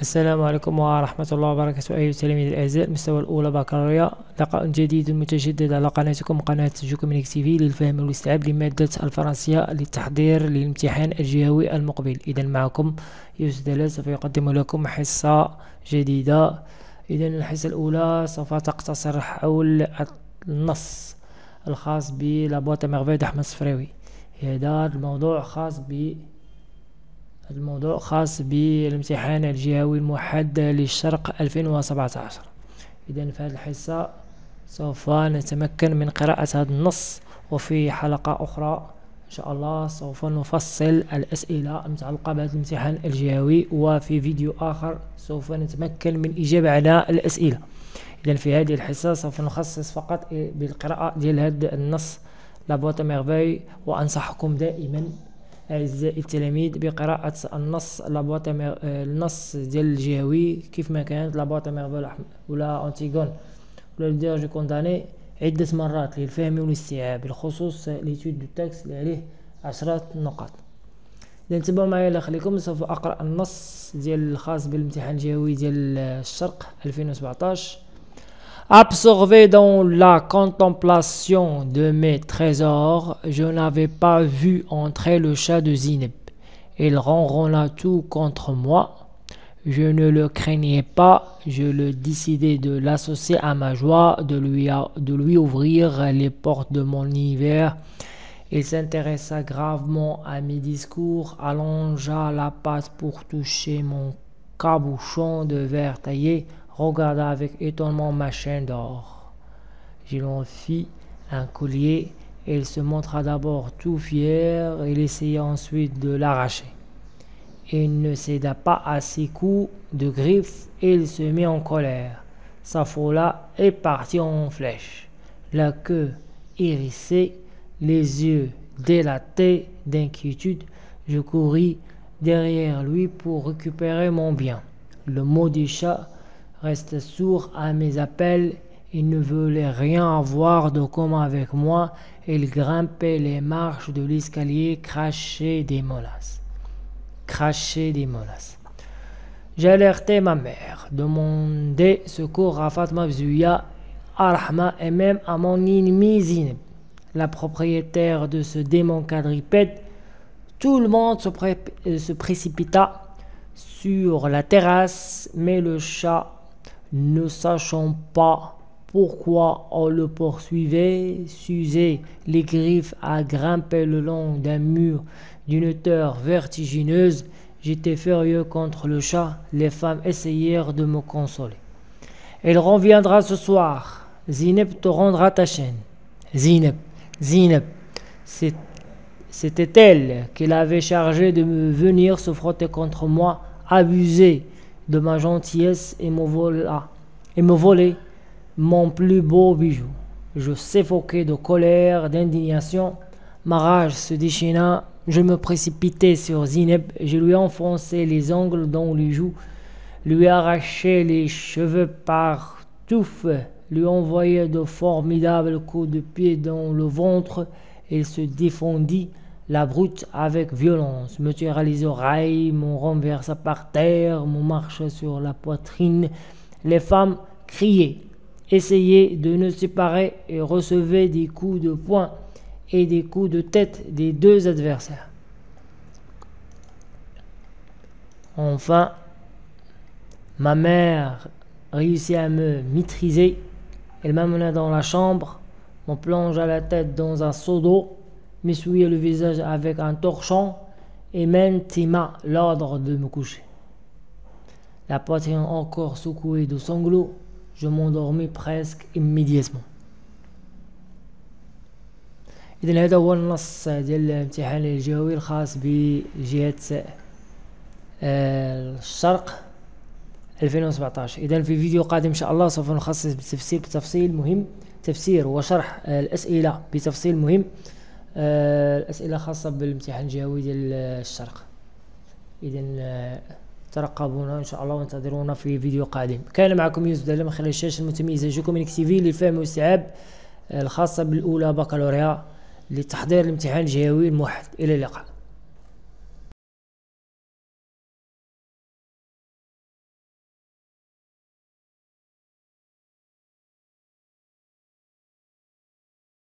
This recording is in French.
السلام عليكم ورحمة الله وبركاته أيها التلاميذ الأعزاء. المستوى الأولى بكالوريا لقاء جديد متجدد على قناتكم قناة جوكومينيك تي في للفهم والاستيعاب لمادة الفرنسية للتحضير للامتحان الجهوي المقبل. إذا معكم يوسف دلال سوف يقدم لكم حصة جديدة. إذا الحصة الأولى سوف تقتصر حول النص الخاص بلابوات ميرفي أحمد الصفراوي هذا الموضوع خاص ب الموضوع خاص بالامتحان الجهوي المحدد للشرق 2017 إذا في هذه الحصة سوف نتمكن من قراءة هذا النص وفي حلقة أخرى إن شاء الله سوف نفصل الأسئلة المتعلقة بهذا الامتحان الجهوي وفي فيديو آخر سوف نتمكن من إجابة على الأسئلة. إذا في هذه الحصة سوف نخصص فقط بالقراءة ديال هذا النص. لابوات ميرفي وأنصحكم دائما أعزائي التلاميذ بقراءة النص لابواط النص ديال الجهوي كيف ما كانت لابواط ميرفول ولا أنتيغون. ولا الديرج كونداني عدة مرات للفهم والاستيعاب بالخصوص ليتود دو تاكس اللي عليه عشرات النقاط. إذا انتبهوا معايا الله يخليكم سوف أقرأ النص ديال الخاص بالامتحان الجهوي ديال الشرق 2017 Absorbé dans la contemplation de mes trésors, je n'avais pas vu entrer le chat de Zineb. Il ronronna tout contre moi. Je ne le craignais pas, je le décidai de l'associer à ma joie, de lui, ouvrir les portes de mon univers. Il s'intéressa gravement à mes discours, allongea la patte pour toucher mon cabochon de verre taillé, regarda avec étonnement ma chaîne d'or. Je lui en fis un collier. Il se montra d'abord tout fier. Il essaya ensuite de l'arracher. Il ne céda pas à ses coups de griffes. Il se mit en colère. S'affola et partit en flèche. La queue hérissée, les yeux délatés d'inquiétude, je courris derrière lui pour récupérer mon bien. Le du chat reste sourd à mes appels. Il ne voulait rien avoir de commun avec moi. Il grimpait les marches de l'escalier, crachait des molasses. Crachait des molasses. J'alertai ma mère, demandai secours à Fatma Bzouya, Arhma et même à mon ennemi la propriétaire de ce démon quadripède. Tout le monde se, se précipita sur la terrasse, mais le chat ne sachant pas pourquoi on le poursuivait, s'usait les griffes à grimper le long d'un mur d'une hauteur vertigineuse. J'étais furieux contre le chat. Les femmes essayèrent de me consoler. Il reviendra ce soir. Zineb te rendra ta chaîne. Zineb, Zineb. C'était elle qui l'avait chargé de venir se frotter contre moi, abuser de ma gentillesse et me vola et me mon plus beau bijou. Je suffoquais de colère, d'indignation. Ma rage se déchaîna. Je me précipitai sur Zineb. Je lui enfonçai les ongles dans les joues, lui arrachai les cheveux par touffes, lui envoyai de formidables coups de pied dans le ventre. Il se défendit la brute avec violence, me tira les oreilles, me renversa par terre, me marcha sur la poitrine. Les femmes criaient, essayaient de nous séparer et recevaient des coups de poing et des coups de tête des deux adversaires. Enfin, ma mère réussit à me maîtriser. Elle m'amena dans la chambre, me plongea la tête dans un seau d'eau m'essuyait le visage avec un torchon et m'intima l'ordre de me coucher. La poitrine encore secouée de sanglots, je m'endormis presque immédiatement. إذا هذا هو النص ديال الامتحان الجوي الخاص بجهة الشرق 2017 إذا في فيديو قادم إن شاء الله سوف نخصص بالتفسير بتفصيل مهم تفسير وشرح الأسئلة بتفصيل مهم الأسئلة خاصة بالامتحان الجهوي ديال الشرق. إذا ترقبونا إن شاء الله وانتظرونا في فيديو قادم. كان معكم يوسف دلال من خلال الشاشة المتميزة جوكومينيك تي في للفهم والإستيعاب الخاصة بالأولى بكالوريا لتحضير الامتحان الجهوي الموحد. إلى اللقاء.